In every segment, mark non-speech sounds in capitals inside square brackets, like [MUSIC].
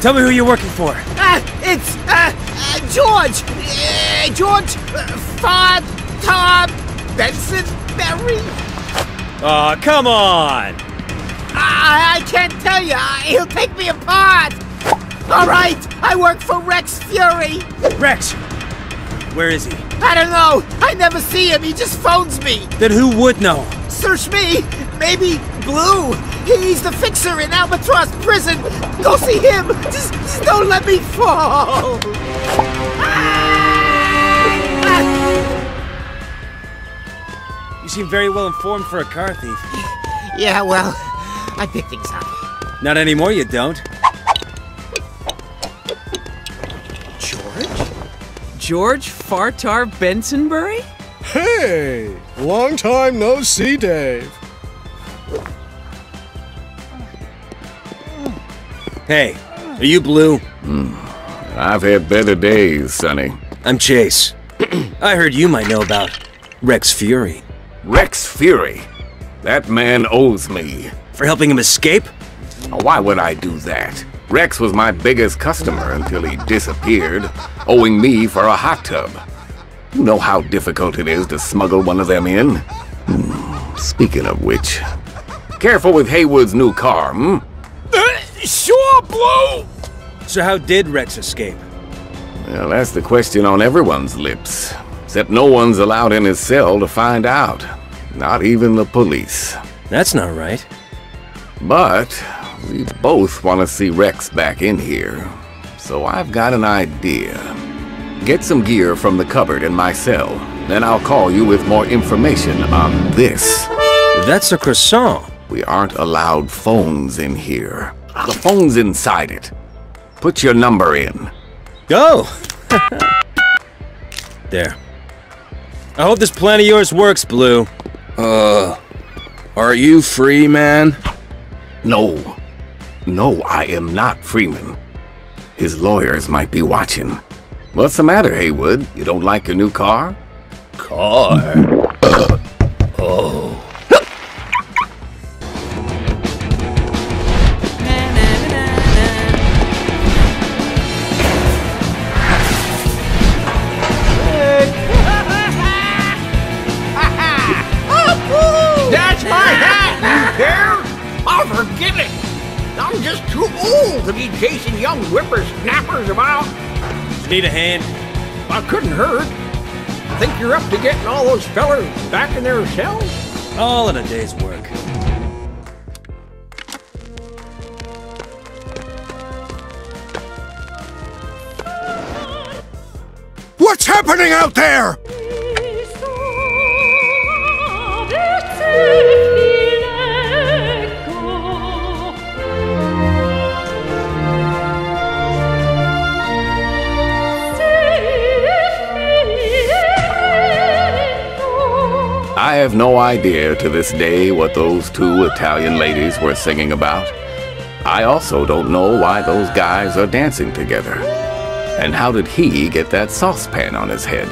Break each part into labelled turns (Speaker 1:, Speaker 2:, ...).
Speaker 1: Tell me who you're working for.
Speaker 2: Uh, it's, uh, uh George! Uh, George uh, Fod Tom Benson Berry?
Speaker 1: Aw, oh, come on!
Speaker 2: I, I can't tell you. He'll take me apart. All right, I work for Rex Fury.
Speaker 1: Rex, where is he?
Speaker 2: I don't know. I never see him. He just phones me.
Speaker 1: Then who would know?
Speaker 2: Search me. Maybe Blue. He's the fixer in Albatross prison. Go see him. Just, just don't let me fall.
Speaker 1: You seem very well informed for a car thief.
Speaker 2: Yeah, well, I pick things up.
Speaker 1: Not anymore, you don't.
Speaker 3: George? George Fartar Bensonbury?
Speaker 4: Hey! Long time no see, Dave.
Speaker 1: Hey, are you Blue?
Speaker 5: Mm. I've had better days, Sonny.
Speaker 1: I'm Chase. [CLEARS THROAT] I heard you might know about Rex Fury.
Speaker 5: Rex Fury? That man owes me.
Speaker 1: For helping him escape?
Speaker 5: Why would I do that? Rex was my biggest customer until he disappeared, owing me for a hot tub. You know how difficult it is to smuggle one of them in? Hmm. Speaking of which, careful with Haywood's new car, hmm?
Speaker 2: Sure, Blue!
Speaker 1: So how did Rex escape?
Speaker 5: Well, that's the question on everyone's lips. Except no one's allowed in his cell to find out. Not even the police.
Speaker 1: That's not right.
Speaker 5: But we both want to see Rex back in here. So I've got an idea. Get some gear from the cupboard in my cell. Then I'll call you with more information on this.
Speaker 1: That's a croissant.
Speaker 5: We aren't allowed phones in here. The phone's inside it. Put your number in.
Speaker 1: Go! [LAUGHS] there. I hope this plan of yours works, Blue.
Speaker 6: Uh, are you free, man?
Speaker 5: No. No, I am not Freeman. His lawyers might be watching. What's the matter, Haywood? You don't like your new car?
Speaker 6: Car? [COUGHS] oh.
Speaker 2: To be chasing young whippersnappers about.
Speaker 1: Need a hand?
Speaker 2: I couldn't hurt. Think you're up to getting all those fellers back in their cells?
Speaker 1: All in a day's work.
Speaker 4: What's happening out there?
Speaker 5: Have no idea to this day what those two Italian ladies were singing about. I also don't know why those guys are dancing together. And how did he get that saucepan on his head?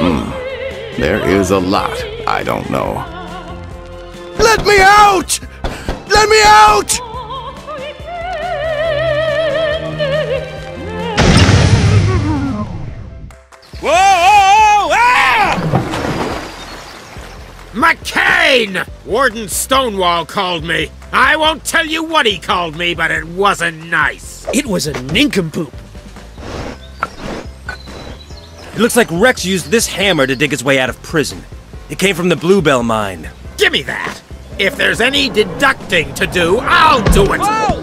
Speaker 5: Hmm. There is a lot I don't know.
Speaker 4: Let me out! Let me out!
Speaker 2: Warden Stonewall called me. I won't tell you what he called me, but it wasn't nice.
Speaker 1: It was a nincompoop. It looks like Rex used this hammer to dig his way out of prison. It came from the Bluebell mine.
Speaker 2: Give me that! If there's any deducting to do, I'll do it!
Speaker 1: Whoa!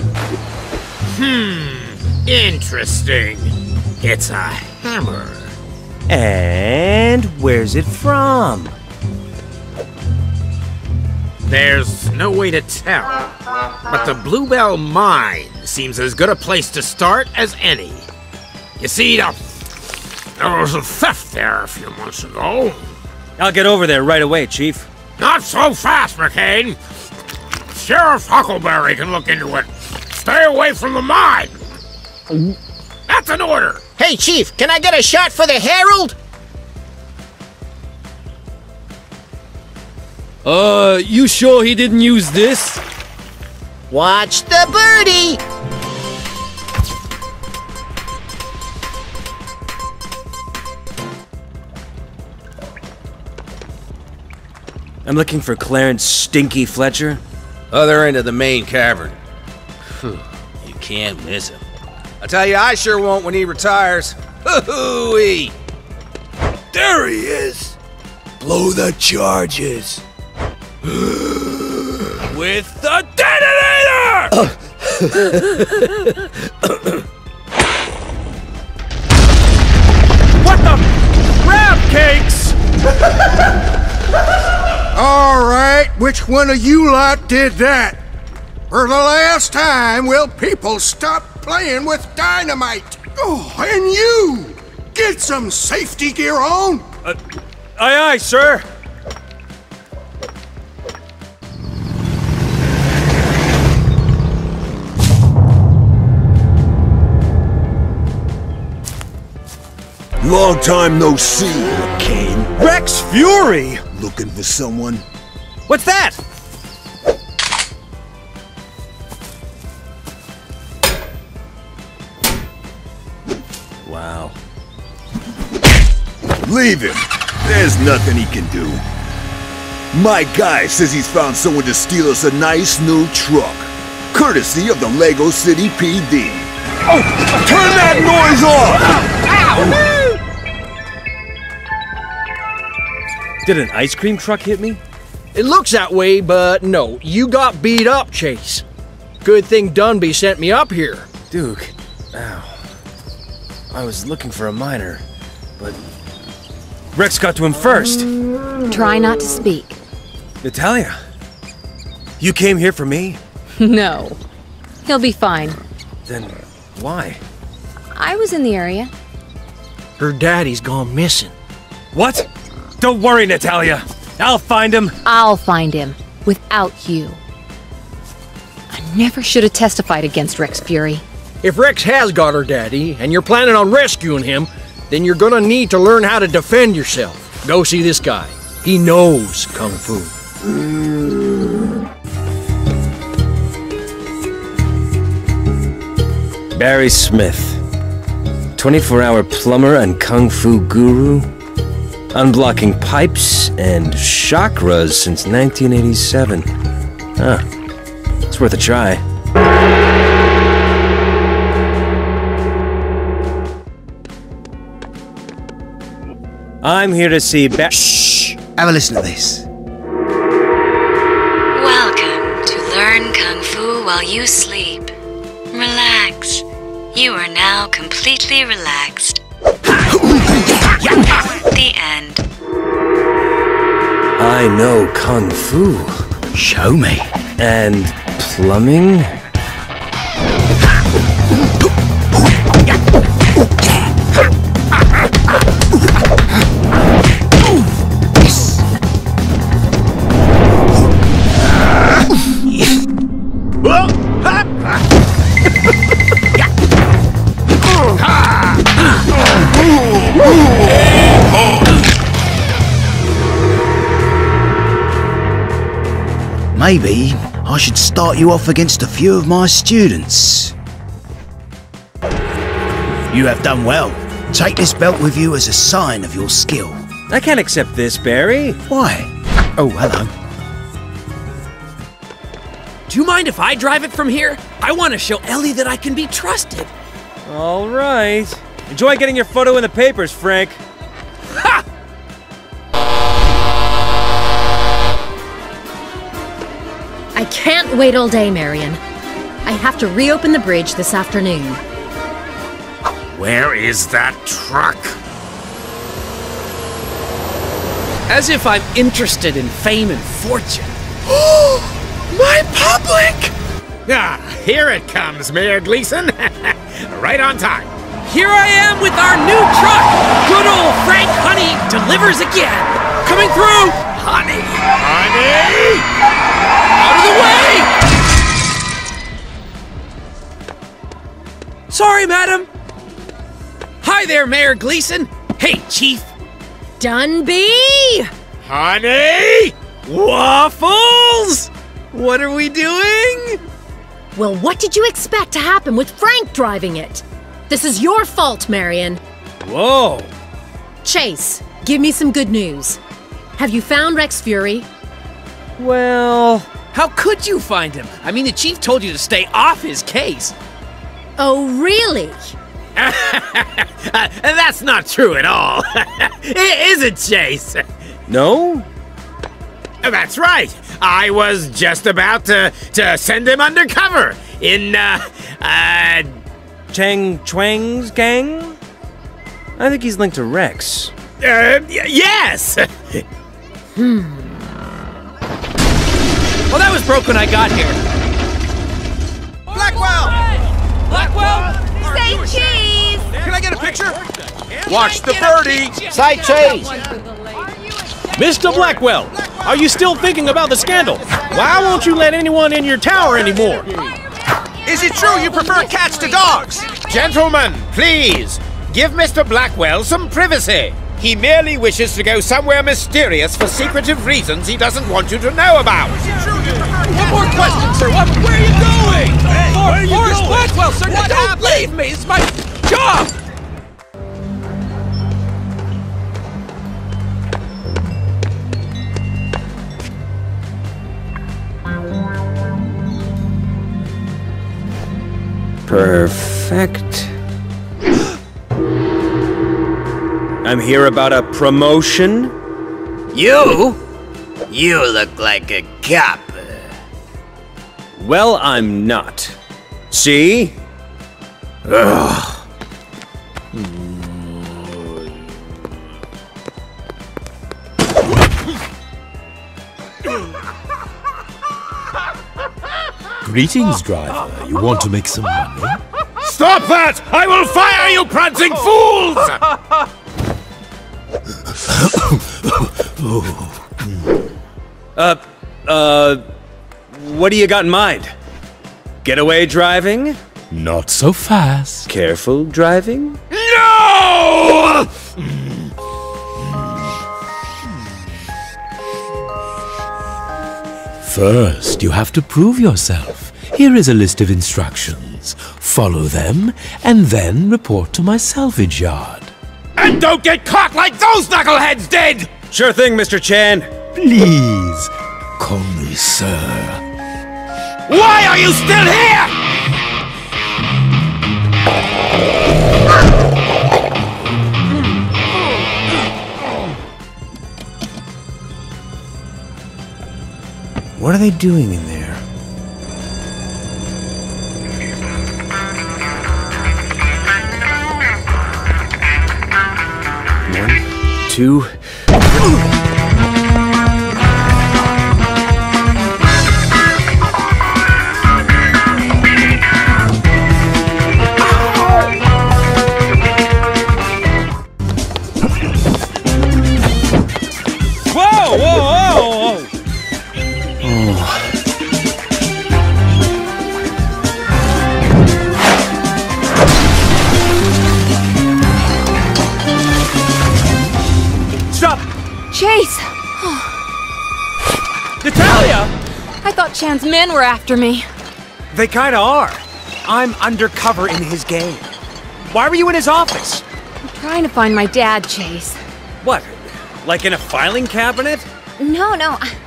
Speaker 2: Hmm, interesting. It's a hammer.
Speaker 1: And where's it from?
Speaker 2: There's no way to tell, but the Bluebell Mine seems as good a place to start as any. You see, the, there was a theft there a few months ago.
Speaker 1: I'll get over there right away, Chief.
Speaker 2: Not so fast, McCain. Sheriff Huckleberry can look into it. Stay away from the mine. That's an order.
Speaker 7: Hey, Chief, can I get a shot for the Herald?
Speaker 6: Uh, you sure he didn't use this?
Speaker 7: Watch the birdie!
Speaker 1: I'm looking for Clarence Stinky Fletcher.
Speaker 4: Other end of the main cavern. You can't miss him. I tell you, I sure won't when he retires. Hoo-hoo-wee! There he is! Blow the charges! With the detonator!
Speaker 1: What the? Crab cakes!
Speaker 8: All right, which one of you lot did that? For the last time, will people stop playing with dynamite? Oh, and you! Get some safety gear on!
Speaker 1: Uh, aye, aye, sir.
Speaker 9: Long time no see, Kane.
Speaker 1: Rex Fury!
Speaker 9: Looking for someone?
Speaker 1: What's that? Wow.
Speaker 9: Leave him. There's nothing he can do. My guy says he's found someone to steal us a nice new truck. Courtesy of the Lego City PD. Oh, turn that noise off! Oh.
Speaker 1: Did an ice cream truck hit me?
Speaker 10: It looks that way, but no, you got beat up, Chase. Good thing Dunby sent me up here.
Speaker 1: Duke. Ow. I was looking for a miner, but Rex got to him first.
Speaker 11: Try not to speak.
Speaker 1: Natalia, you came here for me? [LAUGHS]
Speaker 11: No. He'll be fine.
Speaker 1: Then why?
Speaker 11: I was in the area.
Speaker 10: Her daddy's gone missing.
Speaker 1: What? Don't worry, Natalia. I'll find him.
Speaker 11: I'll find him. Without you. I never should have testified against Rex Fury.
Speaker 10: If Rex has got her daddy, and you're planning on rescuing him, then you're gonna need to learn how to defend yourself. Go see this guy. He knows Kung Fu.
Speaker 1: Barry Smith. 24 hour plumber and kung fu guru. Unblocking pipes and chakras since 1987. Huh. It's worth a try. I'm here to see Ba-
Speaker 12: Shh! Have a listen to this.
Speaker 13: Welcome to Learn Kung Fu While You Sleep. Relax. You are now completely relaxed. [LAUGHS] the end.
Speaker 1: I know kung fu.
Speaker 12: Show me.
Speaker 1: And plumbing?
Speaker 12: Maybe I should start you off against a few of my students. You have done well. Take this belt with you as a sign of your skill.
Speaker 1: I can't accept this, Barry.
Speaker 12: Why? Oh, hello.
Speaker 3: Do you mind if I drive it from here? I want to show Ellie that I can be trusted.
Speaker 1: All right. Enjoy getting your photo in the papers, Frank.
Speaker 14: I can't wait all day, Marion. I have to reopen the bridge this afternoon.
Speaker 2: Where is that truck?
Speaker 3: As if I'm interested in fame and fortune. [GASPS]
Speaker 2: My public! Ah, here it comes, Mayor Gleeson. [LAUGHS] right on time.
Speaker 3: Here I am with our new truck! Good old Frank Honey delivers again! Coming through!
Speaker 2: Honey! Honey!
Speaker 3: The way! Sorry, madam. Hi there, Mayor Gleeson. Hey, Chief.
Speaker 14: Dunby!
Speaker 2: Honey!
Speaker 3: Waffles! What are we doing?
Speaker 14: Well, what did you expect to happen with Frank driving it? This is your fault, Marion.
Speaker 1: Whoa.
Speaker 14: Chase, give me some good news. Have you found Rex Fury?
Speaker 1: Well...
Speaker 3: How could you find him? I mean, the chief told you to stay off his case.
Speaker 14: Oh, really? [LAUGHS]
Speaker 2: Uh, that's not true at all. [LAUGHS] it isn't, Chase.
Speaker 1: No?
Speaker 2: That's right. I was just about to, to send him undercover in, uh, uh...
Speaker 1: Chang Chuang's gang? I think he's linked to Rex.
Speaker 2: Uh, y- yes! [LAUGHS]
Speaker 3: Hmm. Well, that was broke when I got here.
Speaker 4: Blackwell!
Speaker 3: Blackwell!
Speaker 11: Say cheese!
Speaker 4: Can I get a picture? Watch the birdie!
Speaker 7: Say cheese!
Speaker 10: Mr. Blackwell, are you still thinking about the scandal? Why won't you let anyone in your tower anymore?
Speaker 4: Is it true you prefer cats to dogs?
Speaker 2: Gentlemen, please, give Mr. Blackwell some privacy. He merely wishes to go somewhere mysterious for secretive reasons he doesn't want you to know about.
Speaker 3: One more question, sir. What, where are you going? For, Forrest Blackwell, sir. What don't leave me. It's my job.
Speaker 1: Perfect. I'm here about a promotion.
Speaker 15: You? You look like a cop.
Speaker 1: Well, I'm not. See? Ugh.
Speaker 16: Greetings, driver. You want to make some money?
Speaker 2: Stop that! I will fire you, prancing fools!
Speaker 1: Uh, uh, what do you got in mind? Getaway driving?
Speaker 16: Not so fast.
Speaker 1: Careful driving?
Speaker 2: No!
Speaker 16: First, you have to prove yourself. Here is a list of instructions. Follow them, and then report to my salvage yard.
Speaker 2: And don't get caught like those knuckleheads did!
Speaker 1: Sure thing, Mr. Chan.
Speaker 16: Please, call me sir.
Speaker 2: Why are you still here?
Speaker 1: What are they doing in there? One, two.
Speaker 11: Chase! [GASPS]
Speaker 10: Natalia!
Speaker 11: I thought Chan's men were after me.
Speaker 1: They kinda are. I'm undercover in his game. Why were you in his office?
Speaker 11: I'm trying to find my dad, Chase.
Speaker 1: What? Like in a filing cabinet?
Speaker 11: No, no. I-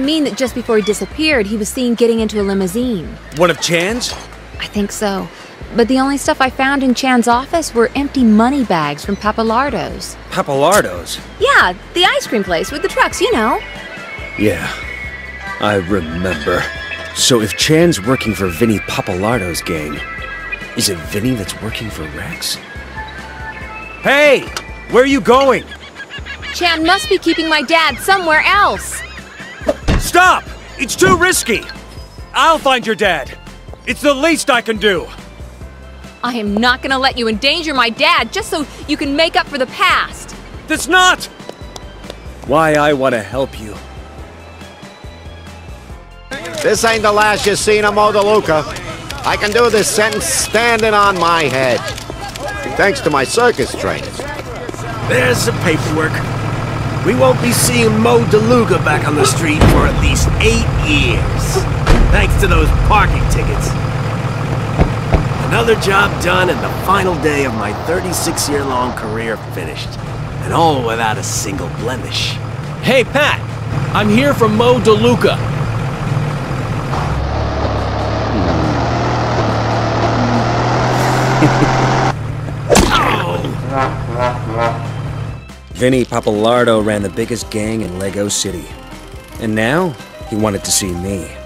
Speaker 11: mean that just before he disappeared, he was seen getting into a limousine.
Speaker 1: One of Chan's?
Speaker 11: I think so. But the only stuff I found in Chan's office were empty money bags from Pappalardo's.
Speaker 1: Pappalardo's?
Speaker 11: Yeah, the ice cream place with the trucks, you know.
Speaker 1: Yeah, I remember. So if Chan's working for Vinny Pappalardo's gang, is it Vinny that's working for Rex? Hey! Where are you going?
Speaker 11: Chan must be keeping my dad somewhere else.
Speaker 1: Stop! It's too risky! I'll find your dad. It's the least I can do.
Speaker 11: I am not gonna let you endanger my dad just so you can make up for the past.
Speaker 1: That's not why I want to help you.
Speaker 7: This ain't the last you've seen of Mo DeLuca. I can do this sentence standing on my head. Thanks to my circus training.
Speaker 15: There's the paperwork. We won't be seeing Mo DeLuca back on the street for at least eight years. Thanks to those parking tickets. Another job done and the final day of my 36-year-long career finished. And all without a single blemish.
Speaker 10: Hey, Pat! I'm here from Mo DeLuca. [LAUGHS]
Speaker 1: Vinny Pappalardo ran the biggest gang in Lego City. And now, he wanted to see me.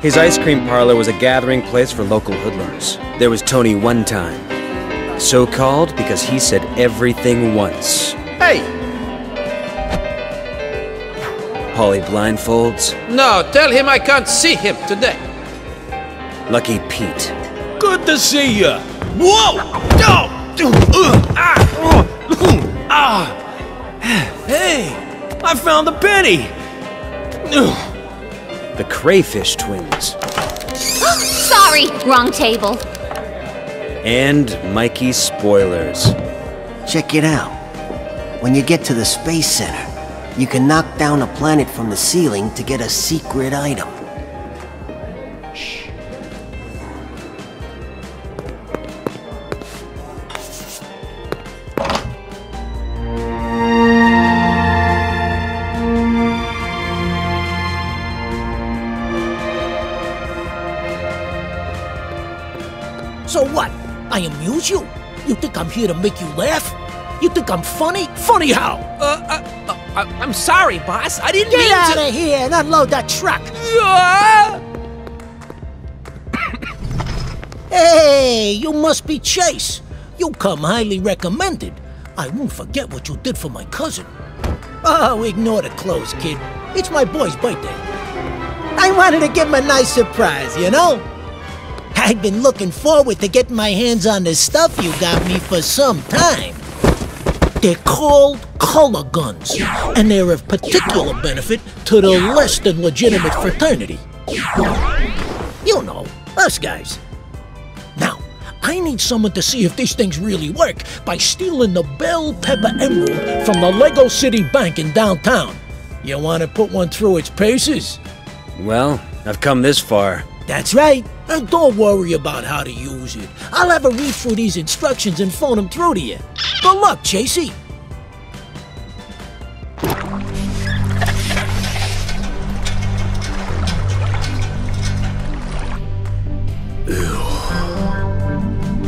Speaker 1: His ice cream parlor was a gathering place for local hoodlums. There was Tony One Time. So called because he said everything once.
Speaker 3: Hey!
Speaker 1: Polly Blindfolds,
Speaker 3: No, tell him I can't see him today.
Speaker 1: Lucky Pete,
Speaker 10: Good to see you. Whoa! Oh! Hey! I found the penny! Ugh.
Speaker 1: the Crayfish Twins, [GASPS]
Speaker 17: Sorry, wrong table.
Speaker 1: and Mikey Spoilers.
Speaker 18: Check it out. When you get to the Space Center, you can knock down a planet from the ceiling to get a secret item.
Speaker 19: So what? I amuse you? You think I'm here to make you laugh? You think I'm funny? Funny how?
Speaker 3: Uh, uh, uh, I- I'm sorry, boss. I didn't
Speaker 19: Get
Speaker 3: mean
Speaker 19: out of here and unload that truck. Hey, you must be Chase. You come highly recommended. I won't forget what you did for my cousin. Oh, ignore the clothes, kid. It's my boy's birthday. I wanted to give him a nice surprise, you know? I've been looking forward to getting my hands on the stuff you got me for some time. They're called color guns, and they're of particular benefit to the less than legitimate fraternity. You know, us guys. Now, I need someone to see if these things really work by stealing the Bell Pepper Emerald from the Lego City Bank in downtown. You want to put one through its paces?
Speaker 1: Well, I've come this far.
Speaker 19: That's right. And don't worry about how to use it. I'll have a read through these instructions and phone them through to you. Good luck, Chasey.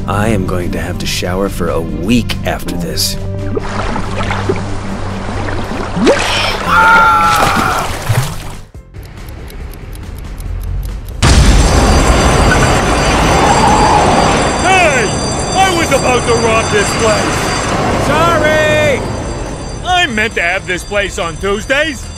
Speaker 1: I am going to have to shower for a week after this.
Speaker 20: Hey! This place! Sorry! I meant to have this place on Tuesdays.